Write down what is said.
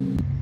you